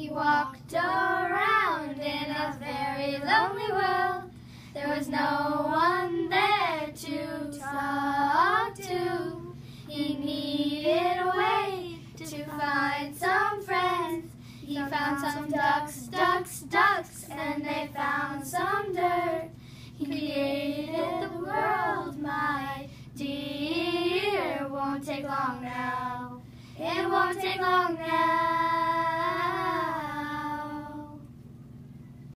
He walked around in a very lonely world. There was no one there to talk to. He needed a way to find some friends. He found some ducks, ducks, ducks, and they found some dirt. He created the world, my dear. It Won't take long now. It won't take long now.